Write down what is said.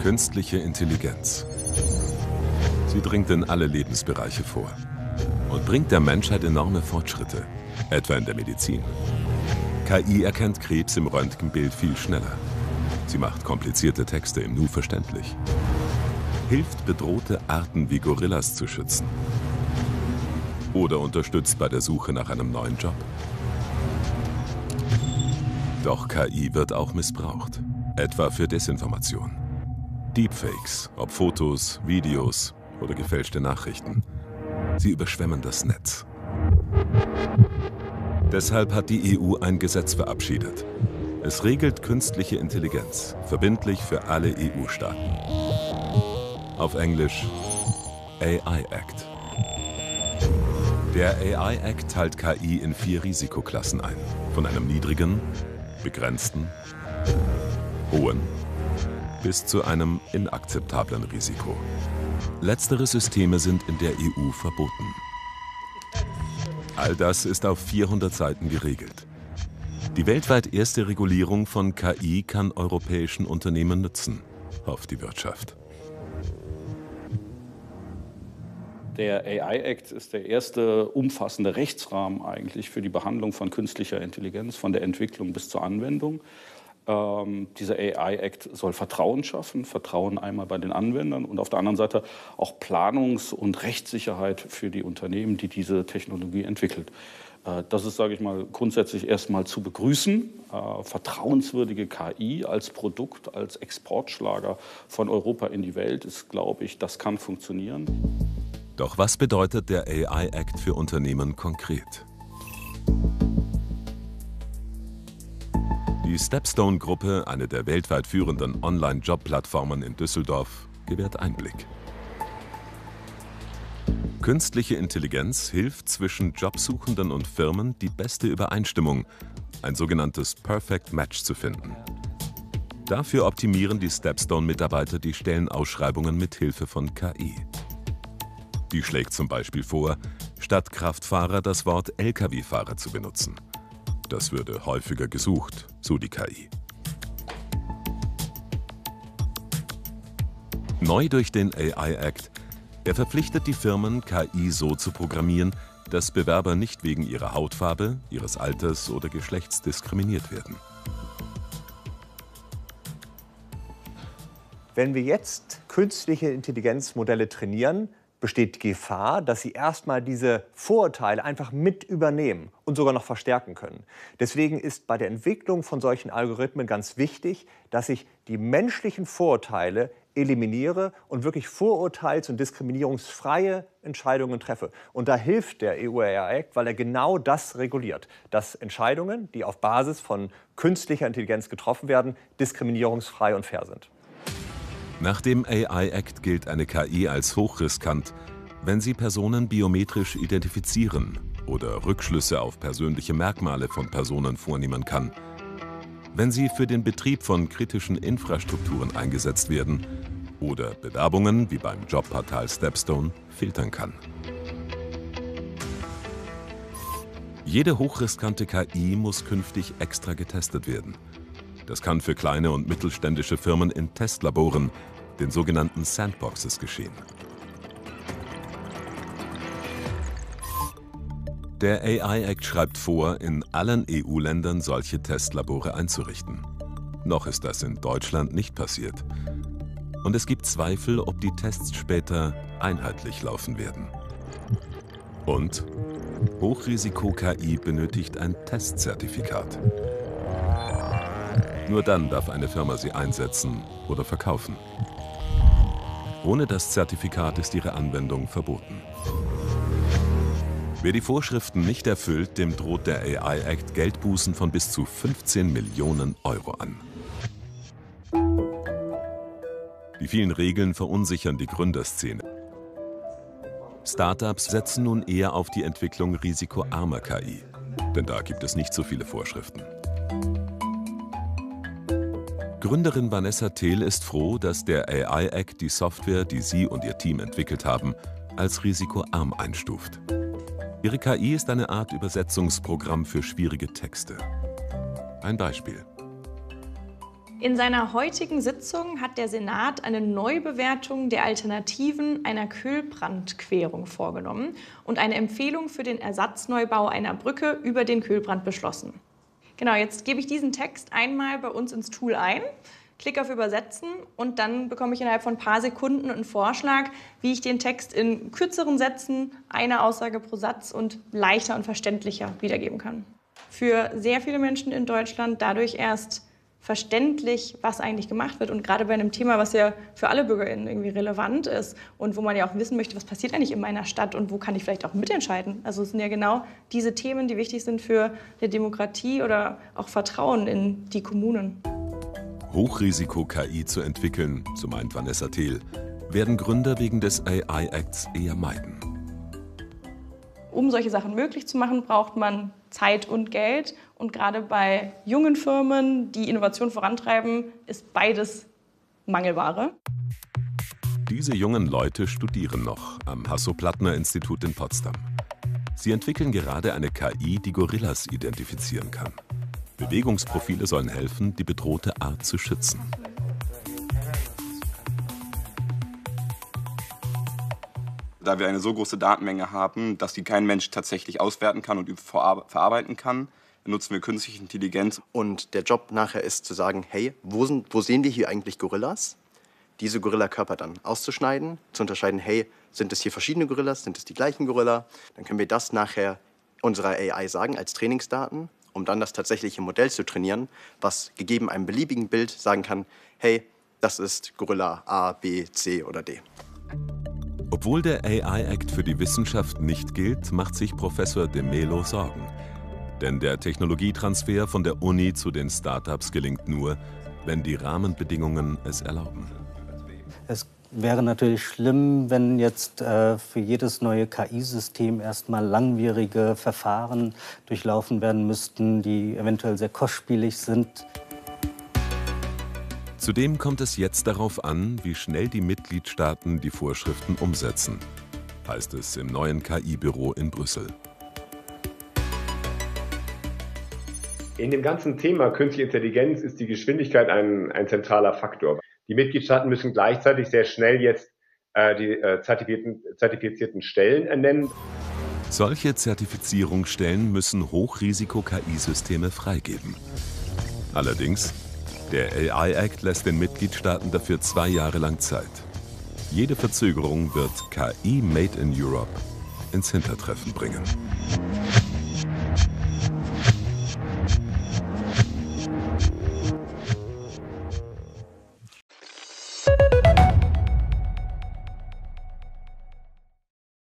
Künstliche Intelligenz. Sie dringt in alle Lebensbereiche vor und bringt der Menschheit enorme Fortschritte, etwa in der Medizin. KI erkennt Krebs im Röntgenbild viel schneller. Sie macht komplizierte Texte im Nu verständlich. Hilft bedrohte Arten wie Gorillas zu schützen. Oder unterstützt bei der Suche nach einem neuen Job. Doch KI wird auch missbraucht, etwa für Desinformation. Deepfakes, ob Fotos, Videos oder gefälschte Nachrichten. Sie überschwemmen das Netz. Deshalb hat die EU ein Gesetz verabschiedet. Es regelt künstliche Intelligenz, verbindlich für alle EU-Staaten. Auf Englisch AI Act. Der AI Act teilt KI in vier Risikoklassen ein. Von einem niedrigen, begrenzten, hohen bis zu einem inakzeptablen Risiko. Letztere Systeme sind in der EU verboten. All das ist auf 400 Seiten geregelt. Die weltweit erste Regulierung von KI kann europäischen Unternehmen nützen, hofft die Wirtschaft. Der AI Act ist der erste umfassende Rechtsrahmen eigentlich für die Behandlung von künstlicher Intelligenz, von der Entwicklung bis zur Anwendung. Ähm, dieser AI Act soll Vertrauen schaffen, Vertrauen einmal bei den Anwendern und auf der anderen Seite auch Planungs- und Rechtssicherheit für die Unternehmen, die diese Technologie entwickelt. Äh, das ist, sage ich mal, grundsätzlich erstmal zu begrüßen. Äh, vertrauenswürdige KI als Produkt, als Exportschlager von Europa in die Welt ist, glaube ich, das kann funktionieren. Doch was bedeutet der AI Act für Unternehmen konkret? Die Stepstone-Gruppe, eine der weltweit führenden Online-Job-Plattformen in Düsseldorf, gewährt Einblick. Künstliche Intelligenz hilft zwischen Jobsuchenden und Firmen die beste Übereinstimmung, ein sogenanntes Perfect Match zu finden. Dafür optimieren die Stepstone-Mitarbeiter die Stellenausschreibungen mit Hilfe von KI. Die schlägt zum Beispiel vor, statt Kraftfahrer das Wort Lkw-Fahrer zu benutzen. Das würde häufiger gesucht, so die KI. Neu durch den AI Act, er verpflichtet die Firmen, KI so zu programmieren, dass Bewerber nicht wegen ihrer Hautfarbe, ihres Alters oder Geschlechts diskriminiert werden. Wenn wir jetzt künstliche Intelligenzmodelle trainieren, besteht Gefahr, dass sie erstmal diese Vorurteile einfach mit übernehmen und sogar noch verstärken können. Deswegen ist bei der Entwicklung von solchen Algorithmen ganz wichtig, dass ich die menschlichen Vorurteile eliminiere und wirklich vorurteils- und diskriminierungsfreie Entscheidungen treffe. Und da hilft der EU-AI-Act, weil er genau das reguliert, dass Entscheidungen, die auf Basis von künstlicher Intelligenz getroffen werden, diskriminierungsfrei und fair sind. Nach dem AI Act gilt eine KI als hochriskant, wenn sie Personen biometrisch identifizieren oder Rückschlüsse auf persönliche Merkmale von Personen vornehmen kann, wenn sie für den Betrieb von kritischen Infrastrukturen eingesetzt werden oder Bewerbungen wie beim Jobportal Stepstone filtern kann. Jede hochriskante KI muss künftig extra getestet werden. Das kann für kleine und mittelständische Firmen in Testlaboren, den sogenannten Sandboxes, geschehen. Der AI Act schreibt vor, in allen EU-Ländern solche Testlabore einzurichten. Noch ist das in Deutschland nicht passiert. Und es gibt Zweifel, ob die Tests später einheitlich laufen werden. Und Hochrisiko-KI benötigt ein Testzertifikat. Nur dann darf eine Firma sie einsetzen oder verkaufen. Ohne das Zertifikat ist ihre Anwendung verboten. Wer die Vorschriften nicht erfüllt, dem droht der AI Act Geldbußen von bis zu 15 Millionen Euro an. Die vielen Regeln verunsichern die Gründerszene. Startups setzen nun eher auf die Entwicklung risikoarmer KI, denn da gibt es nicht so viele Vorschriften. Gründerin Vanessa Thiel ist froh, dass der AI Act die Software, die sie und ihr Team entwickelt haben, als risikoarm einstuft. Ihre KI ist eine Art Übersetzungsprogramm für schwierige Texte. Ein Beispiel. In seiner heutigen Sitzung hat der Senat eine Neubewertung der Alternativen einer Kühlbrandquerung vorgenommen und eine Empfehlung für den Ersatzneubau einer Brücke über den Kühlbrand beschlossen. Genau, jetzt gebe ich diesen Text einmal bei uns ins Tool ein, klicke auf Übersetzen und dann bekomme ich innerhalb von ein paar Sekunden einen Vorschlag, wie ich den Text in kürzeren Sätzen, eine Aussage pro Satz und leichter und verständlicher wiedergeben kann. Für sehr viele Menschen in Deutschland dadurch erst verständlich, was eigentlich gemacht wird. Und gerade bei einem Thema, was ja für alle BürgerInnen irgendwie relevant ist und wo man ja auch wissen möchte, was passiert eigentlich in meiner Stadt und wo kann ich vielleicht auch mitentscheiden. Also es sind ja genau diese Themen, die wichtig sind für eine Demokratie oder auch Vertrauen in die Kommunen. Hochrisiko-KI zu entwickeln, so meint Vanessa Thiel, werden Gründer wegen des AI-Acts eher meiden. Um solche Sachen möglich zu machen, braucht man Zeit und Geld. Und gerade bei jungen Firmen, die Innovation vorantreiben, ist beides Mangelware. Diese jungen Leute studieren noch am Hasso-Plattner-Institut in Potsdam. Sie entwickeln gerade eine KI, die Gorillas identifizieren kann. Bewegungsprofile sollen helfen, die bedrohte Art zu schützen. Da wir eine so große Datenmenge haben, dass die kein Mensch tatsächlich auswerten kann und verarbeiten kann, nutzen wir künstliche Intelligenz. Und der Job nachher ist zu sagen, hey, wo, sind, wo sehen wir hier eigentlich Gorillas? Diese Gorilla-Körper dann auszuschneiden, zu unterscheiden, hey, sind es hier verschiedene Gorillas, sind es die gleichen Gorilla? Dann können wir das nachher unserer AI sagen als Trainingsdaten, um dann das tatsächliche Modell zu trainieren, was gegeben einem beliebigen Bild sagen kann, hey, das ist Gorilla A, B, C oder D. Obwohl der AI-Act für die Wissenschaft nicht gilt, macht sich Professor De Melo Sorgen. Denn der Technologietransfer von der Uni zu den Startups gelingt nur, wenn die Rahmenbedingungen es erlauben. Es wäre natürlich schlimm, wenn jetzt äh, für jedes neue KI-System erstmal langwierige Verfahren durchlaufen werden müssten, die eventuell sehr kostspielig sind. Zudem kommt es jetzt darauf an, wie schnell die Mitgliedstaaten die Vorschriften umsetzen, heißt es im neuen KI-Büro in Brüssel. In dem ganzen Thema künstliche Intelligenz ist die Geschwindigkeit ein, ein zentraler Faktor. Die Mitgliedstaaten müssen gleichzeitig sehr schnell jetzt äh, die äh, zertifizierten, zertifizierten Stellen ernennen. Solche Zertifizierungsstellen müssen Hochrisiko-KI-Systeme freigeben. Allerdings der AI-Act lässt den Mitgliedstaaten dafür zwei Jahre lang Zeit. Jede Verzögerung wird KI Made in Europe ins Hintertreffen bringen.